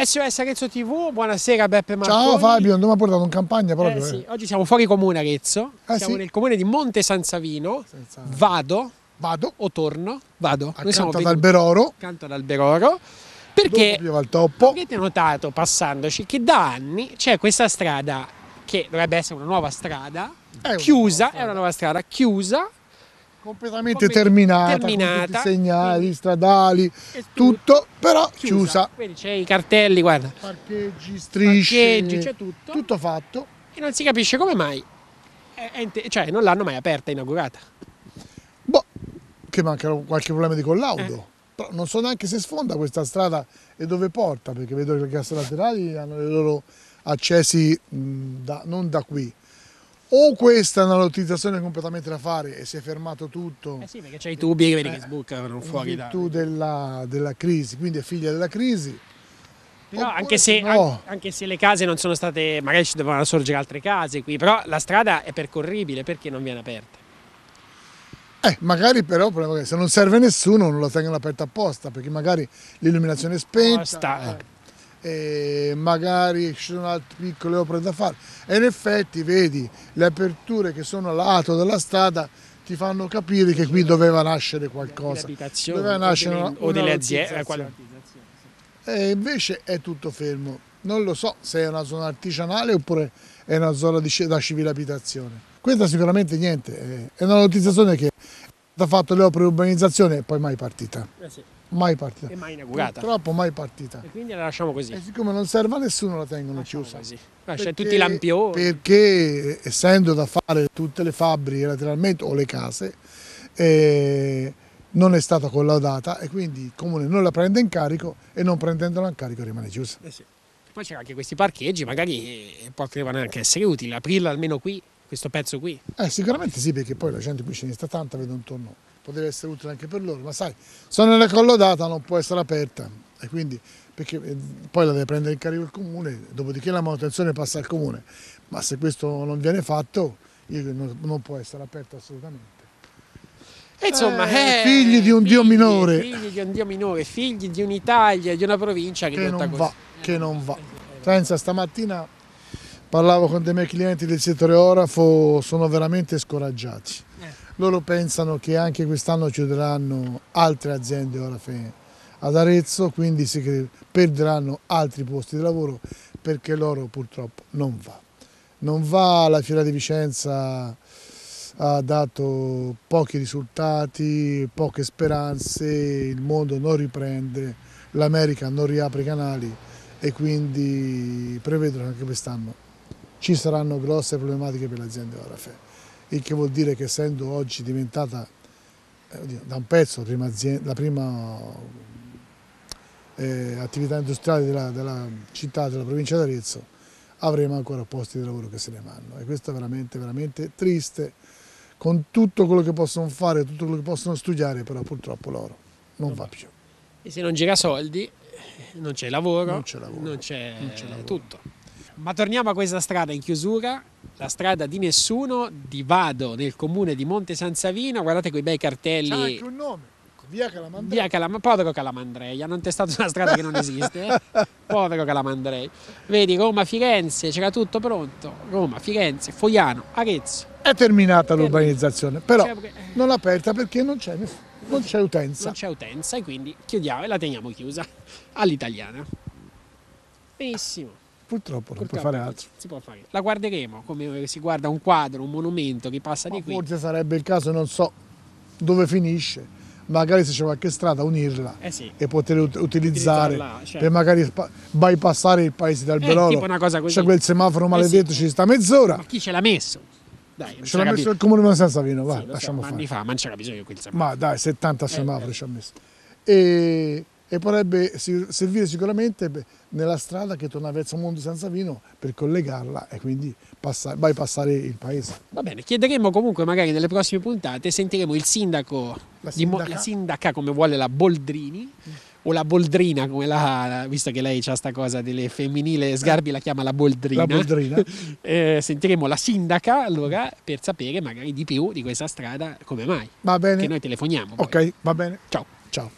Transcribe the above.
SOS Arezzo TV, buonasera Beppe Marconi. Ciao Fabio, mi ha portato in campagna proprio. Eh sì, eh. oggi siamo fuori comune Arezzo, Eh siamo sì. nel comune di Monte San Savino, Senza- vado Vado, o torno, vado, accanto ad Alberoro, accanto ad Alberoro, perché avete notato passandoci che da anni c'è questa strada che dovrebbe essere una nuova strada, È una chiusa, nuova è una nuova strada chiusa, completamente Come- terminata, terminata, segnali quindi- stradali, tutto, però chiusa. Vedi, c'è i cartelli, guarda, Parcheggi, strisce, c'è tutto. tutto fatto. e non si capisce come mai, cioè non l'hanno mai aperta, inaugurata. Boh, che manca qualche problema di collaudo. Eh. Però non so neanche se sfonda questa strada e dove porta, perché vedo che le casse laterali hanno i loro accessi da- non da qui. O questa è una lottizzazione completamente da fare e si è fermato tutto Eh sì, perché c'è i tubi che vedi Eh, che sbucano in fuori da... virtù della, della crisi, quindi è figlia della crisi. Però Oppure anche se, no. an- anche se le case non sono state, magari ci dovevano sorgere altre case qui, però la strada è percorribile perché non viene aperta. Eh, magari però se non serve nessuno non la tengono aperta apposta, perché magari l'illuminazione è spenta, Costa, eh, e magari ci sono altre piccole opere da fare. E in effetti, vedi, le aperture che sono a lato della strada ti fanno capire che qui doveva nascere qualcosa. Doveva nascere o delle, o delle aziende. eh, E invece è tutto fermo. Non lo so se è una zona artigianale oppure è una zona di, da civile abitazione. Questa sicuramente niente, è- una lottizzazione che ha fatto le opere di urbanizzazione e poi mai partita. Eh sì, Mai partita. è mai inaugurata. Purtroppo mai partita. E quindi la lasciamo così. E siccome non serve a nessuno la tengono Lasciamo chiusa. così. C'è Perché- tutti i lampioni. Perché essendo da fare tutte le fabbriche lateralmente o le case, eh, non è stata collaudata e quindi il comune non la prende in carico e non prendendola in carico rimane chiusa. Eh sì. Poi c'erano anche questi parcheggi, magari eh, potevano anche essere utili, aprirla almeno qui, questo pezzo qui. Eh, sicuramente sì, perché poi la gente qui ce ne sta tanta, vedo intorno, poteva essere utile anche per loro, ma sai, non è collodata non può essere aperta e quindi perché eh, poi la deve prendere in carico il comune, dopodiché la manutenzione passa al comune, ma se questo non viene fatto non, non può essere aperta assolutamente. E insomma, Eh, eh, figli di un dio figli- minore. Figli di un dio minore, figli di un'Italia, di una provincia che, Che non così. va, che non va. Pensa, stamattina parlavo con dei miei clienti del settore orafo, sono veramente scoraggiati. Eh. Loro pensano che anche quest'anno chiuderanno altre aziende orafe ad Arezzo, quindi perderanno altri posti di lavoro perché loro purtroppo non va. Non va, la Fiera di Vicenza ha dato pochi risultati, poche speranze, il mondo non riprende, l'America non riapre i canali e quindi prevedono che anche quest'anno ci saranno grosse problematiche per le aziende orafe, il che vuol dire che essendo oggi diventata eh, da un pezzo la prima, azien- la prima, eh, attività industriale della, della città, della provincia di Arezzo, avremo ancora posti di lavoro che se ne vanno e questo è veramente, veramente triste con tutto quello che possono fare, tutto quello che possono studiare, però purtroppo loro non va più. E se non gira soldi, non c'è lavoro, Non c'è tutto. Ma torniamo a questa strada in chiusura, la strada di nessuno, di Vado, nel comune di Monte San Savino, guardate quei bei cartelli. un nome, via Calamandrei. Via Calam- povero Calamandrei, hanno testato una strada che non esiste, eh? povero Calamandrei. Vedi Roma, Firenze, c'era tutto pronto. Roma, Firenze, Fogliano, Arezzo. È terminata l'urbanizzazione, però non aperta perché non c'è, non c'è utenza. non c'è utenza e quindi chiudiamo e la teniamo chiusa all'italiana. Benissimo. Purtroppo non puoi fare altro. Si può fare. La guarderemo come si guarda un quadro, un monumento che passa Ma di qui. forse sarebbe il caso, non so dove finisce, magari se c'è qualche strada unirla Eh sì. e poter ut- utilizzare certo. per magari bypassare il paese del Eh, Belolo. così. C'è quel semaforo Eh maledetto, sì. ci sta mezz'ora. Ma chi ce l'ha messo? Dai, Ce l'ha messo il comune di San Savino, va, Sì, so, lasciamo ma fare. anni fa, ma non c'era bisogno di quel semaforo. Ma dai, 70 Eh, semafori eh. ci ha messo. E, e potrebbe servire sicuramente nella strada che torna verso Monte San Savino per collegarla e quindi passa- bypassare il paese. Va bene, chiederemo comunque magari nelle prossime puntate, sentiremo il sindaco, La di sindaca? la sindaca come vuole la Boldrini, o la Boldrina come la, visto che lei ha sta cosa delle femminile, Sgarbi la chiama la Boldrina. La Boldrina. Eh, sentiremo la sindaca allora per sapere magari di più di questa strada come mai, Va che bene? noi telefoniamo. poi. Ok, va bene. Ciao. Ciao.